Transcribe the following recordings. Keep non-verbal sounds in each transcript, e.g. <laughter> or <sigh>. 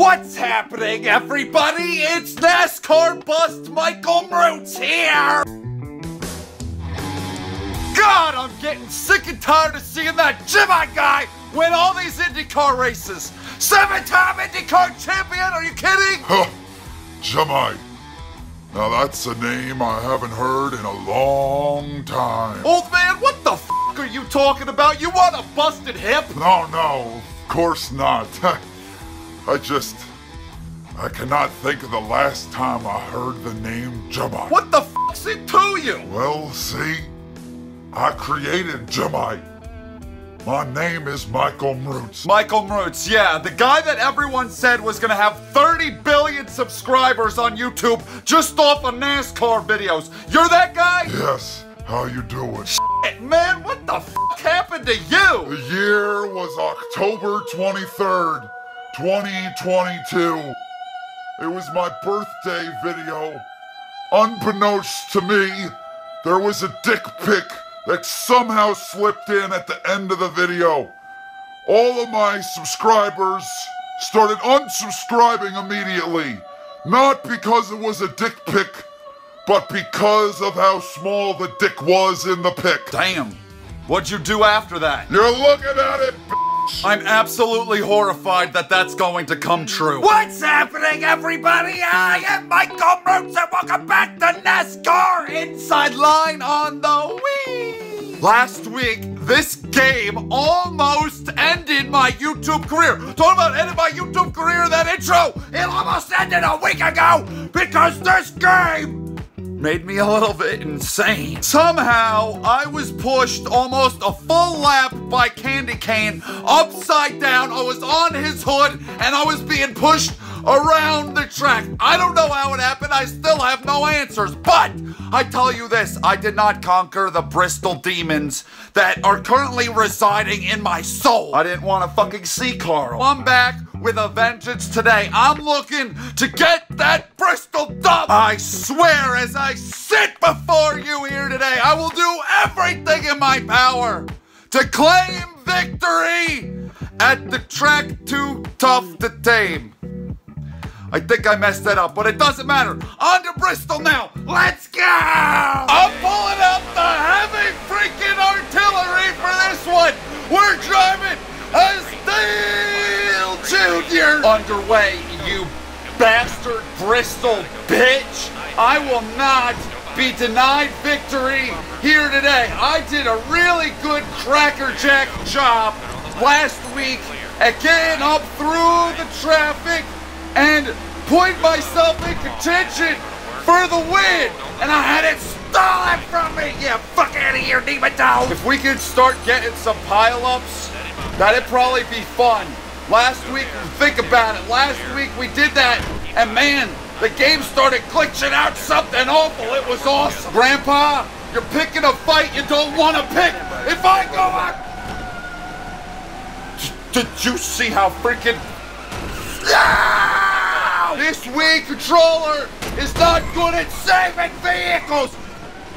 What's happening, everybody? It's NASCAR Bust Michael Mrucz here! God, I'm getting sick and tired of seeing that Jimmy guy win all these IndyCar races. Seven-time IndyCar champion, are you kidding? Huh, Jemai. Now that's a name I haven't heard in a long time. Old man, what the f are you talking about? You want a busted hip? No, no, of course not. <laughs> I just. I cannot think of the last time I heard the name Jemai. What the f's it to you? Well, see, I created Jemai. My name is Michael Mrucz. Michael Mrucz, yeah, the guy that everyone said was gonna have 30 billion subscribers on YouTube just off of NASCAR videos. You're that guy? Yes, how you doing? Shit, man, what the f happened to you? The year was October 23rd, 2022. It was my birthday video. Unbeknownst to me, there was a dick pic that somehow slipped in at the end of the video. All of my subscribers started unsubscribing immediately. Not because it was a dick pic, but because of how small the dick was in the pic. Damn. What'd you do after that? You're looking at it, bitch. I'm absolutely horrified that that's going to come true. What's happening, everybody? I am Michael Mrucz, and welcome back to NASCAR Inside Line on the Wii. Last week, this game almost ended my YouTube career. Talking about ending my YouTube career, in that intro, it almost ended a week ago because this game made me a little bit insane. Somehow, I was pushed almost a full lap by Candy Cane upside down. I was on his hood and I was being pushed around the track. I don't know how it happened. I still have no answers. But I tell you this I did not conquer the Bristol demons that are currently residing in my soul. I didn't want to fucking see Carl. I'm back with a vengeance today. I'm looking to get that Bristol dub. I swear, as I sit before you here today, I will do everything in my power to claim victory at the track too tough to tame. I think I messed that up, but it doesn't matter. On to Bristol now. Let's go! I'm pulling out the heavy freaking artillery for this one. We're driving a Steel Junior underway, you bastard Bristol bitch. I will not be denied victory here today. I did a really good crackerjack job last week at getting up through the traffic and point myself in contention for the win. And I had it stolen from me. Yeah, fuck out of here, dog. If we could start getting some pileups, that'd probably be fun. Last week, think about it. Last week we did that, and man, the game started glitching out something awful. It was awesome. Grandpa, you're picking a fight you don't want to pick. If I go out. Did you see how freaking. This Wii controller is not good at saving vehicles.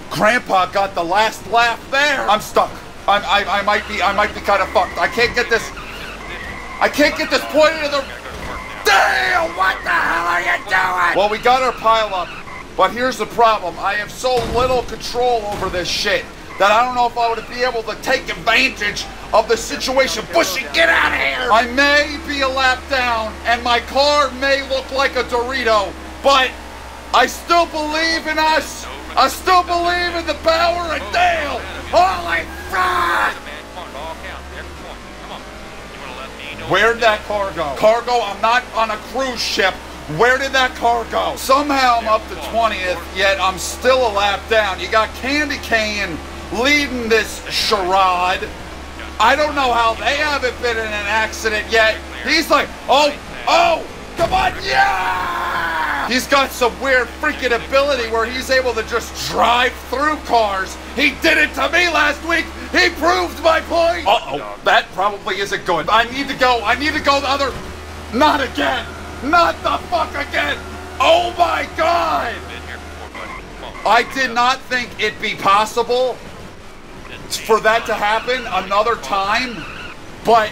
Grandpa got the last laugh there. I'm stuck. I'm, I, I might be. I might be kind of fucked. I can't get this. I can't get this pointed to the. Damn! What the hell are you doing? Well, we got our pile up, but here's the problem. I have so little control over this shit that I don't know if I would be able to take advantage of the situation. Bushy, get out of here! I may be a lap down, and my car may look like a Dorito, but I still believe in us. I still believe in the power of Dale. Holy fuck! Where'd that car go? Cargo, I'm not on a cruise ship. Where did that car go? Somehow I'm up to 20th, yet I'm still a lap down. You got Candy Cane leading this charade. I don't know how they haven't been in an accident yet. He's like, oh, oh, come on, yeah! He's got some weird freaking ability where he's able to just drive through cars. He did it to me last week. He proved my point. Uh-oh, that probably isn't good. I need to go. I need to go the other. Not again. Not the fuck again. Oh my god. I did not think it'd be possible for that to happen another time, but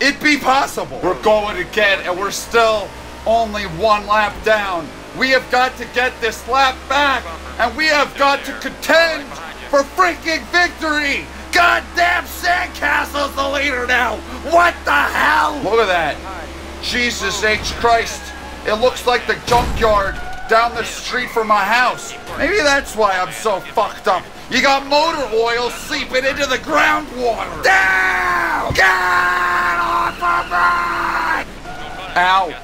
it be possible? We're going again, and we're still only one lap down. We have got to get this lap back, and we have got to contend for freaking victory. Goddamn Sandcastle's the leader now. What the hell? Look at that. Jesus H. Christ. It looks like the junkyard down the street from my house. Maybe that's why I'm so fucked up. You got motor oil seeping into the groundwater. Down! Get off of me! Ow.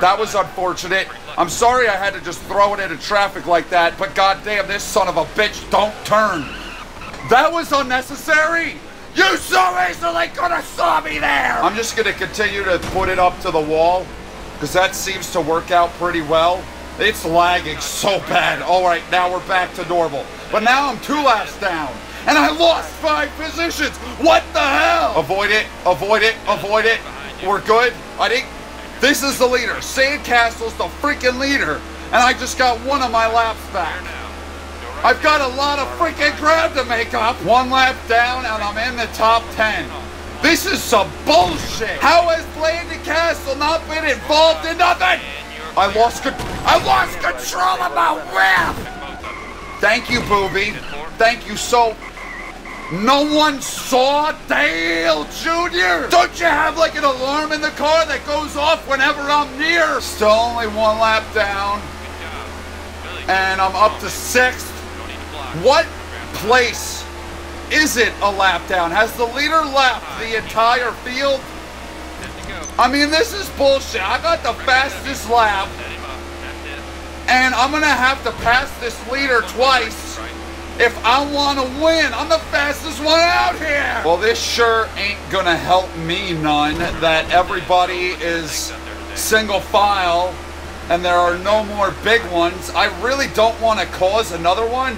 That was unfortunate. I'm sorry I had to just throw it into traffic like that, but goddamn, this son of a bitch don't turn. That was unnecessary. You so easily could have saw me there. I'm just gonna continue to put it up to the wall, because that seems to work out pretty well. It's lagging so bad. All right, now we're back to normal. But now I'm two laps down. And I lost five positions. What the hell? Avoid it, avoid it, avoid it. We're good. I think this is the leader. Sandcastle's the freaking leader. And I just got one of my laps back. I've got a lot of freaking ground to make up. One lap down and I'm in the top 10. This is some bullshit. How has Landon Castle not been involved in nothing? I lost I lost control of my whip. Thank you, Booby. Thank you so. No one saw Dale Jr. Don't you have like an alarm in the car that goes off whenever I'm near? Still only one lap down. And I'm up to sixth. What place is it a lap down? Has the leader left the entire field? I mean, this is bullshit. I got the fastest lap. And I'm going to have to pass this leader twice if I want to win. I'm the fastest one out here. Well, this sure ain't going to help me none that everybody is single file and there are no more big ones. I really don't want to cause another one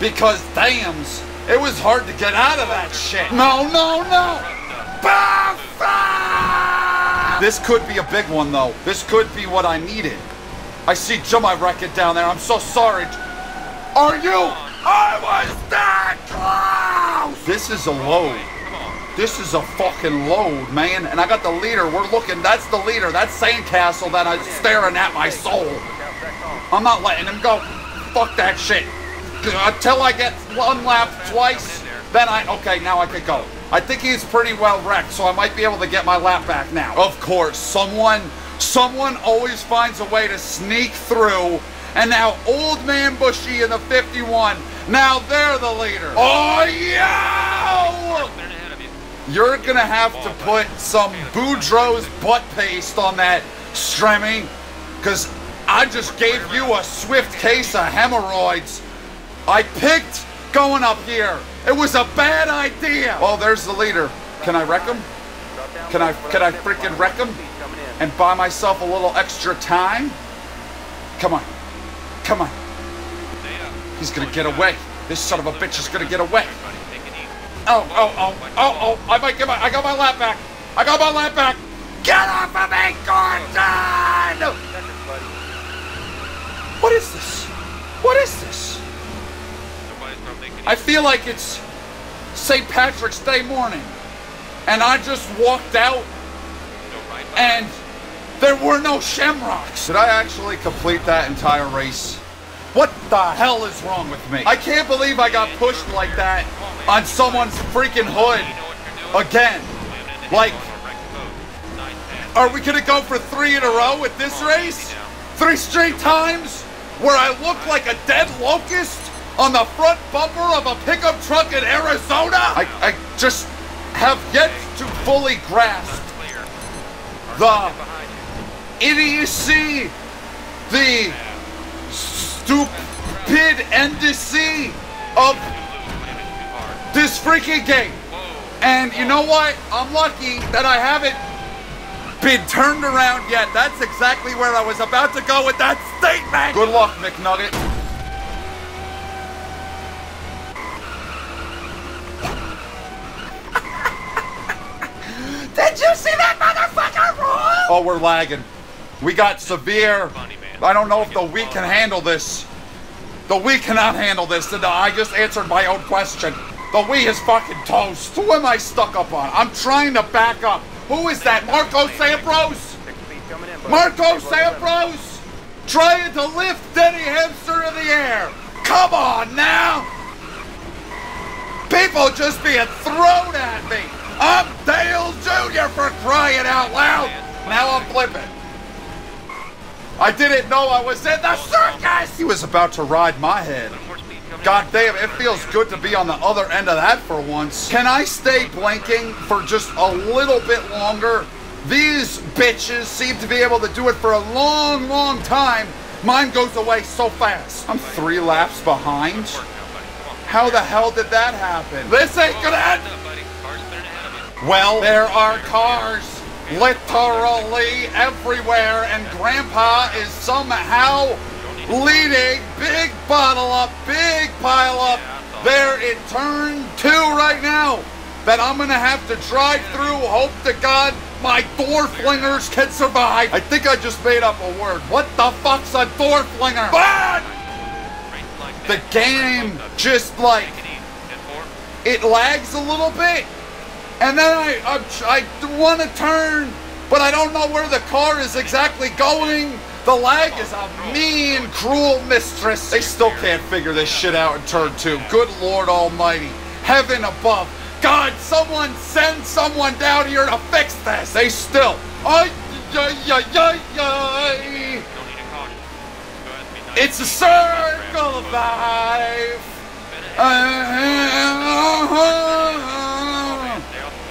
because dams, it was hard to get out of that shit. No, no, no. This could be a big one though. This could be what I needed. I see Jumai Wreck-It down there. I'm so sorry. Are you? I was that close! This is a load. This is a fucking load, man. And I got the leader. We're looking. That's the leader. That's Sandcastle that is staring at my soul. I'm not letting him go. Fuck that shit. Until I get one lap twice, then I... Okay, now I can go. I think he's pretty well wrecked, so I might be able to get my lap back now. Of course, someone... Someone always finds a way to sneak through. And now Old Man Bushy in the 51. Now they're the leader. Oh, yeah! You're going to have to put some Boudreaux's butt paste on that Stremme. Because I just gave you a swift case of hemorrhoids. I picked going up here. It was a bad idea. Oh, there's the leader. Can I wreck him? Can I, can I freaking wreck him? and buy myself a little extra time? Come on. Come on. He's gonna get away. This son of a bitch is gonna get away. Oh, oh, oh, oh, oh, I might get my, I got my lap back. I got my lap back. Get off of me, Gordon! What is this? What is this? I feel like it's St. Patrick's Day morning. And I just walked out and there were no shamrocks. Did I actually complete that entire race? What the hell is wrong with me? I can't believe I got pushed like that on someone's freaking hood again. Like, are we gonna go for three in a row with this race? Three straight times where I look like a dead locust on the front bumper of a pickup truck in Arizona? I, I just have yet to fully grasp the idiocy, the stupid endlessy of this freaking game. And you know what? I'm lucky that I haven't been turned around yet. That's exactly where I was about to go with that statement. Good luck, McNugget. Did you see that motherfucker roll? Oh, we're lagging. We got severe. I don't know if the Wii can handle this. The Wii cannot handle this. And uh, I just answered my own question. The Wii is fucking toast. Who am I stuck up on? I'm trying to back up. Who is that? Marco Sampros? Marco Sampros trying to lift Denny Hamster in the air. Come on now. People just being thrown at me. I'm Dale Jr. for crying out loud. Now I'm flipping. I didn't know I was in the circus. He was about to ride my head. God damn, it feels good to be on the other end of that for once. Can I stay blinking for just a little bit longer? These bitches seem to be able to do it for a long, long time. Mine goes away so fast. I'm three laps behind. How the hell did that happen? This ain't gonna end. Well, there are cars literally everywhere, and Grandpa is somehow leading. Big bottle up, big pile up. They're in turn two right now. That I'm gonna have to drive through. Hope to God my door flingers can survive. I think I just made up a word. What the fuck's a door flinger? But the game just like it lags a little bit, and then I I, I want to turn, but I don't know where the car is exactly going. The lag is a mean, cruel mistress. They still can't figure this shit out in turn two. Good Lord Almighty. Heaven above. God, someone send someone down here to fix this. They still. It's a circle of life. Uh-huh.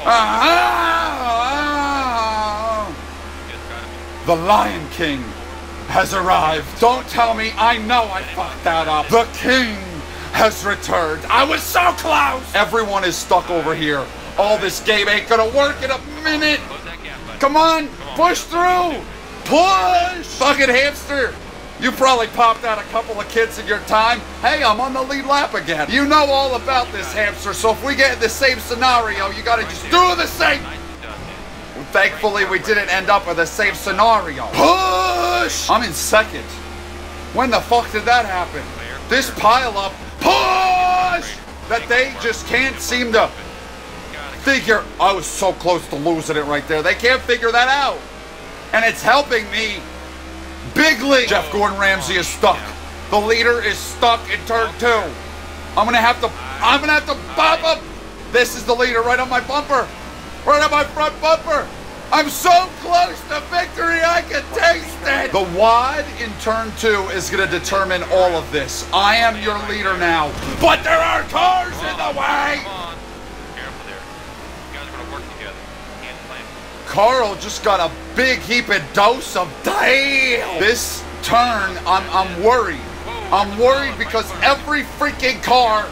Ah, ah, ah. The Lion King has arrived. Don't tell me I know I fucked that up. The King has returned. I was so close. Everyone is stuck over here. All this game ain't gonna work in a minute. Come on, push through. Push. Fucking hamster. You probably popped out a couple of kids in your time. Hey, I'm on the lead lap again. You know all about this hamster, so if we get in the same scenario, you gotta just do the same. Thankfully, we didn't end up with the same scenario. Push! I'm in second. When the fuck did that happen? This pile up, push! That they just can't seem to figure. I was so close to losing it right there. They can't figure that out. And it's helping me bigly. Jeff Gordon Ramsay is stuck. The leader is stuck in turn two. I'm gonna have to, I'm gonna have to pop up. This is the leader right on my bumper. Right on my front bumper. I'm so close to victory, I can taste it. The WOD in turn two is going to determine all of this. I am your leader now, but there are cars in the way. Carl just got a big heaping dose of damn. This turn, I'm, I'm worried. I'm worried because every freaking car.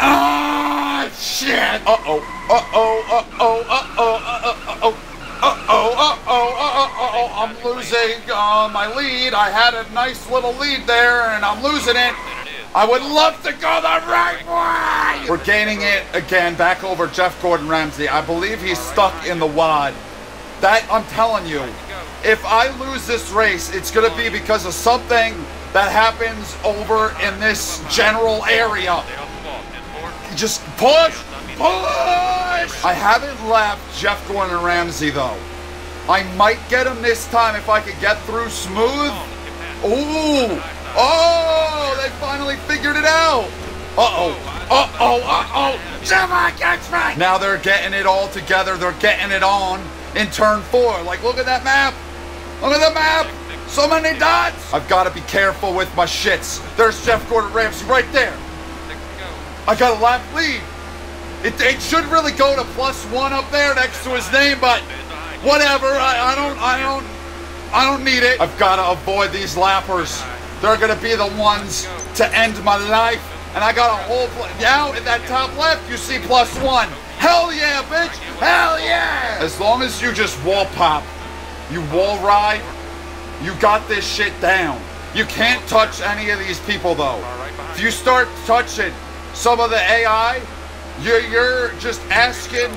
Ah, shit. Uh oh. Uh oh. Uh oh. Uh oh. Uh oh. Uh oh, uh oh, uh oh, uh oh, I'm losing uh, my lead. I had a nice little lead there and I'm losing it. I would love to go the right way. We're gaining it again back over Jeff Gordon Ramsay. I believe he's stuck in the wad. That, I'm telling you, if I lose this race, it's going to be because of something that happens over in this general area. Just push, push. I haven't left Jeff Gordon Ramsay though. I might get him this time if I could get through smooth. Ooh. Oh, they finally figured it out. Uh-oh. Uh-oh, uh-oh. Jimmy gets me. Now they're getting it all together. They're getting it on in turn four. Like, look at that map. Look at the map. So many dots. I've got to be careful with my shits. There's Jeff Gordon Ramsay right there. I got a lap lead. It, it should really go to plus one up there next to his name, but whatever. I, I don't, I don't, I don't need it. I've got to avoid these lappers. They're going to be the ones to end my life. And I got a whole, now in that top left, you see plus one. Hell yeah, bitch. Hell yeah. As long as you just wall pop, you wall ride, you got this shit down. You can't touch any of these people though. If you start touching some of the AI, you're, you're just asking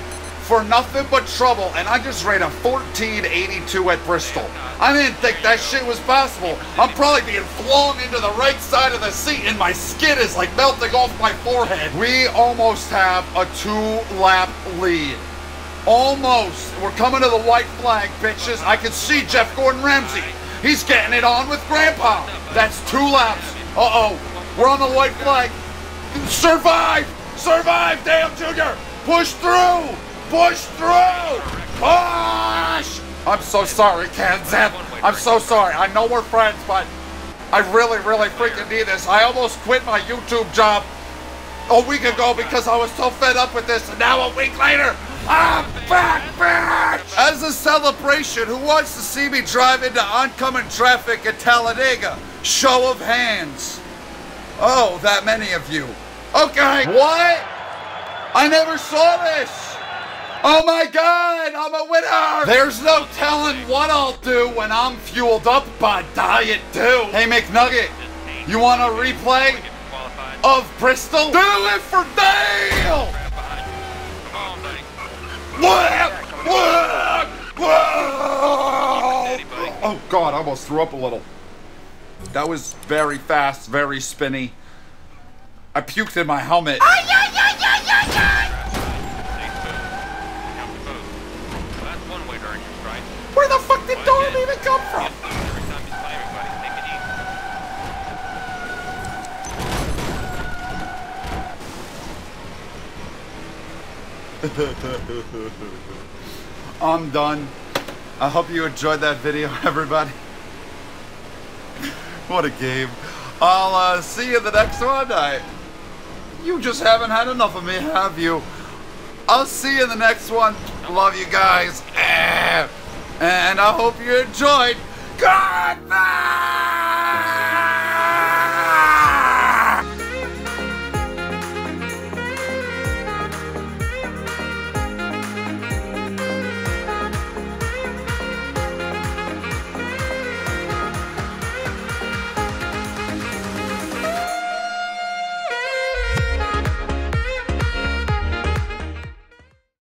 for nothing but trouble. And I just ran a 1482 at Bristol. I didn't think that shit was possible. I'm probably being flung into the right side of the seat and my skin is like melting off my forehead. We almost have a two lap lead. Almost. We're coming to the white flag, bitches. I can see Jeff Gordon Ramsay. He's getting it on with Grandpa. That's two laps. Uh-oh. We're on the white flag. Survive! Survive, Dale Jr.! Push through! Push through! Push! I'm so sorry, Kansas. I'm so sorry. I know we're friends, but I really, really freaking need this. I almost quit my YouTube job a week ago because I was so fed up with this, and now a week later, I'm back, bitch! As a celebration, who wants to see me drive into oncoming traffic at Talladega? Show of hands. Oh, that many of you. Okay. What? I never saw this. Oh my god, I'm a winner! There's no telling what I'll do when I'm fueled up by Diet Dew. Hey McNugget, you want a replay of Bristol? Do it for Dale! What? What? Whoa! Oh god, I almost threw up a little. That was very fast, very spinny. I puked in my helmet. Oh, Where the fuck come from? <laughs> I'm done. I hope you enjoyed that video, <laughs> everybody. <laughs> what a game. I'll uh, see you the next one. I, you just haven't had enough of me, have you? I'll see you in the next one. Love you guys. Eh and I hope you enjoyed. Goodbye!